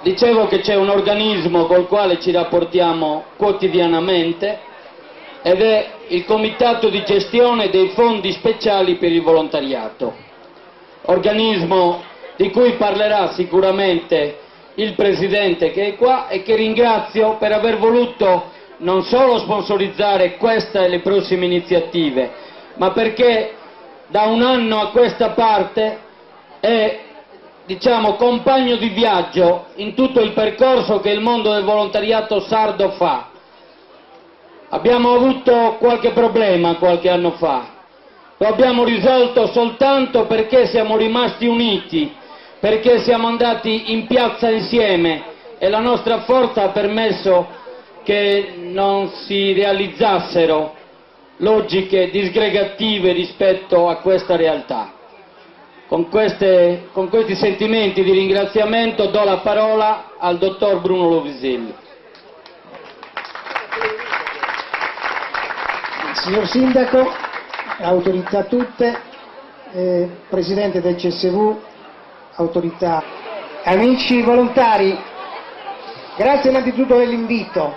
Dicevo che c'è un organismo col quale ci rapportiamo quotidianamente ed è il Comitato di gestione dei fondi speciali per il volontariato, organismo di cui parlerà sicuramente il Presidente che è qua e che ringrazio per aver voluto non solo sponsorizzare questa e le prossime iniziative, ma perché da un anno a questa parte è diciamo, compagno di viaggio in tutto il percorso che il mondo del volontariato sardo fa. Abbiamo avuto qualche problema qualche anno fa, lo abbiamo risolto soltanto perché siamo rimasti uniti, perché siamo andati in piazza insieme e la nostra forza ha permesso che non si realizzassero logiche disgregative rispetto a questa realtà. Con, queste, con, questi sentimenti di ringraziamento do la parola al dottor Bruno Loviselli. Signor Sindaco, autorità tutte, eh, Presidente del CSV, autorità, amici volontari, grazie innanzitutto dell'invito.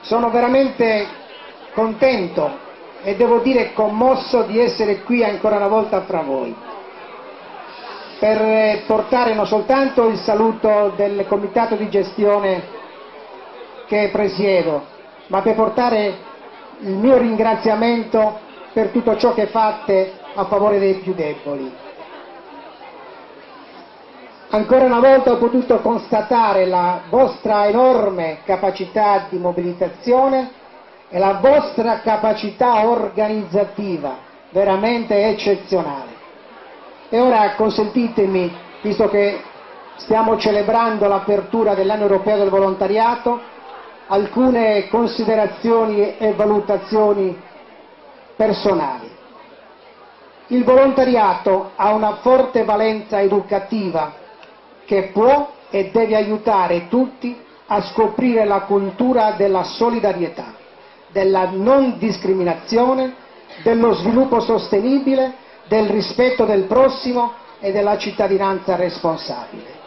Sono veramente contento e devo dire commosso di essere qui ancora una volta fra voi per portare non soltanto il saluto del comitato di gestione che presiedo, ma per portare il mio ringraziamento per tutto ciò che fate a favore dei più deboli. Ancora una volta ho potuto constatare la vostra enorme capacità di mobilitazione e la vostra capacità organizzativa, veramente eccezionale. E ora consentitemi, visto che stiamo celebrando l'apertura dell'anno europeo del volontariato, alcune considerazioni e valutazioni personali. Il volontariato ha una forte valenza educativa che può e deve aiutare tutti a scoprire la cultura della solidarietà, della non discriminazione, dello sviluppo sostenibile del rispetto del prossimo e della cittadinanza responsabile.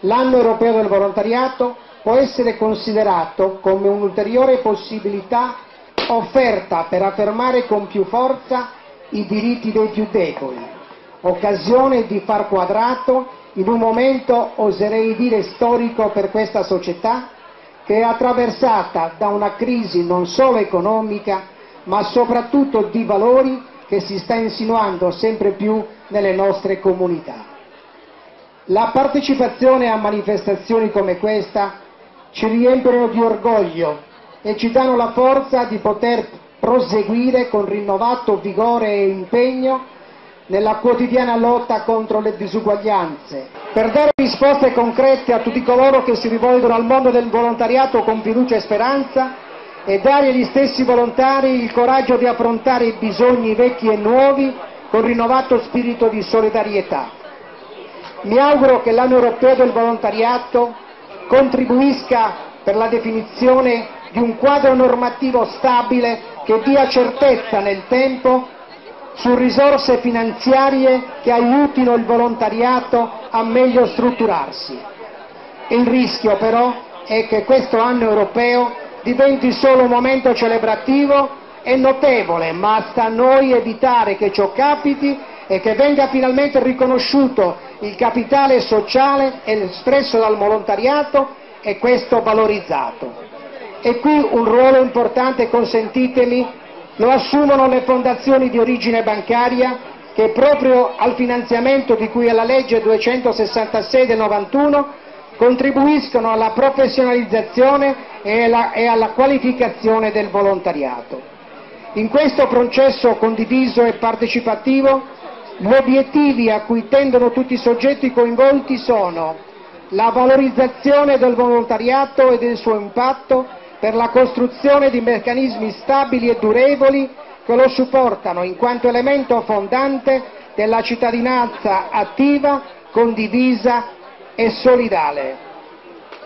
L'anno europeo del volontariato può essere considerato come un'ulteriore possibilità offerta per affermare con più forza i diritti dei più deboli, occasione di far quadrato in un momento, oserei dire, storico per questa società che è attraversata da una crisi non solo economica, ma soprattutto di valori che si sta insinuando sempre più nelle nostre comunità. La partecipazione a manifestazioni come questa ci riempiono di orgoglio e ci danno la forza di poter proseguire con rinnovato vigore e impegno nella quotidiana lotta contro le disuguaglianze, per dare risposte concrete a tutti coloro che si rivolgono al mondo del volontariato con fiducia e speranza e dare agli stessi volontari il coraggio di affrontare i bisogni vecchi e nuovi con rinnovato spirito di solidarietà. Mi auguro che l'anno europeo del volontariato contribuisca per la definizione di un quadro normativo stabile che dia certezza nel tempo su risorse finanziarie che aiutino il volontariato a meglio strutturarsi. Il rischio però è che questo anno europeo diventi solo un momento celebrativo è notevole, ma sta a noi evitare che ciò capiti e che venga finalmente riconosciuto il capitale sociale espresso dal volontariato e questo valorizzato. E qui un ruolo importante, consentitemi, lo assumono le fondazioni di origine bancaria che proprio al finanziamento di cui è la legge 266 del 91 contribuiscono alla professionalizzazione e alla, qualificazione del volontariato. In questo processo condiviso e partecipativo gli obiettivi a cui tendono tutti i soggetti coinvolti sono la valorizzazione del volontariato e del suo impatto per la costruzione di meccanismi stabili e durevoli che lo supportano in quanto elemento fondante della cittadinanza attiva, condivisa e solidale.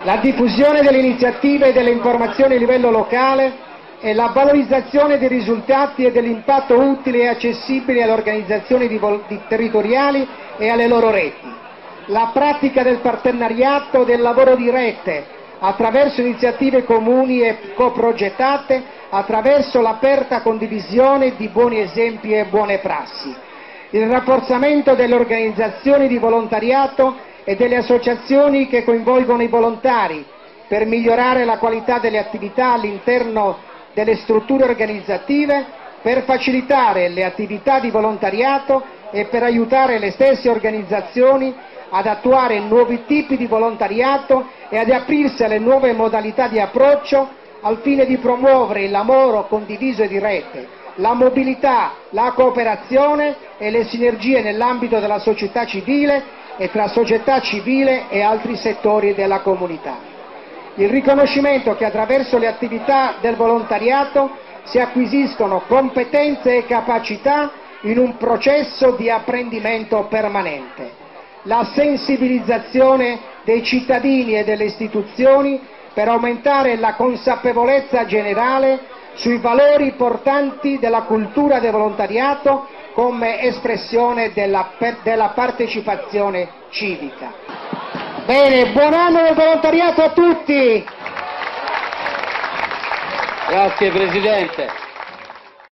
La diffusione delle iniziative e delle informazioni a livello locale e la valorizzazione dei risultati e dell'impatto utile e accessibile alle organizzazioni territoriali e alle loro reti. la pratica del partenariato del lavoro di rete attraverso iniziative comuni e coprogettate, attraverso l'aperta condivisione di buoni esempi e buone prassi, il rafforzamento delle organizzazioni di volontariato e delle associazioni che coinvolgono i volontari per migliorare la qualità delle attività all'interno delle strutture organizzative, per facilitare le attività di volontariato e per aiutare le stesse organizzazioni ad attuare nuovi tipi di volontariato e ad aprirsi alle nuove modalità di approccio al fine di promuovere il lavoro condiviso e di rete, la mobilità, la cooperazione e le sinergie nell'ambito della società civile e tra società civile e altri settori della comunità. Il riconoscimento che attraverso le attività del volontariato si acquisiscono competenze e capacità in un processo di apprendimento permanente la sensibilizzazione dei cittadini e delle istituzioni per aumentare la consapevolezza generale sui valori portanti della cultura del volontariato come espressione della, della partecipazione civica. Bene, buon anno del volontariato a tutti! Grazie Presidente.